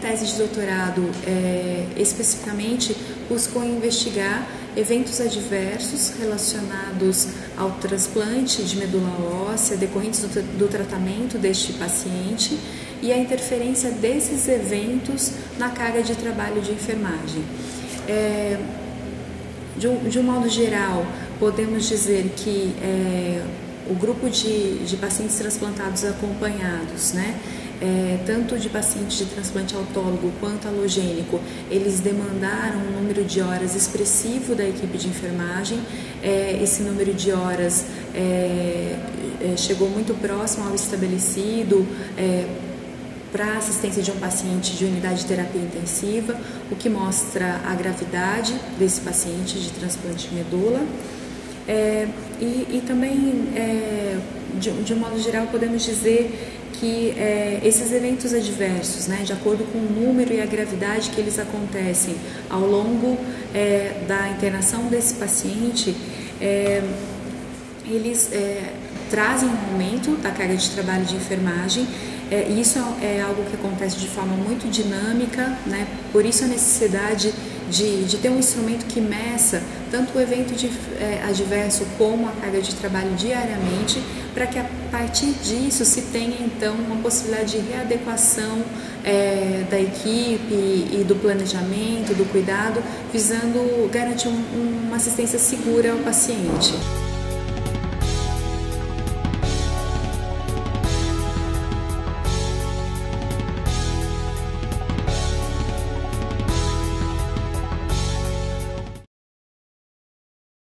tese de doutorado é, especificamente buscou investigar eventos adversos relacionados ao transplante de medula óssea decorrentes do, do tratamento deste paciente e a interferência desses eventos na carga de trabalho de enfermagem. É, de, um, de um modo geral, podemos dizer que é, o grupo de, de pacientes transplantados acompanhados, né, é, tanto de pacientes de transplante autólogo quanto halogênico, eles demandaram um número de horas expressivo da equipe de enfermagem. É, esse número de horas é, é chegou muito próximo ao estabelecido é, para assistência de um paciente de unidade de terapia intensiva, o que mostra a gravidade desse paciente de transplante de medula. É, e, e, também, é, de, de um modo geral, podemos dizer que é, esses eventos adversos, né, de acordo com o número e a gravidade que eles acontecem ao longo é, da internação desse paciente, é, eles é, trazem um aumento da carga de trabalho de enfermagem. É, isso é algo que acontece de forma muito dinâmica, né, por isso a necessidade de, de ter um instrumento que meça tanto o evento de, é, adverso como a carga de trabalho diariamente, para que a partir disso se tenha então uma possibilidade de readequação é, da equipe e do planejamento, do cuidado, visando garantir um, uma assistência segura ao paciente.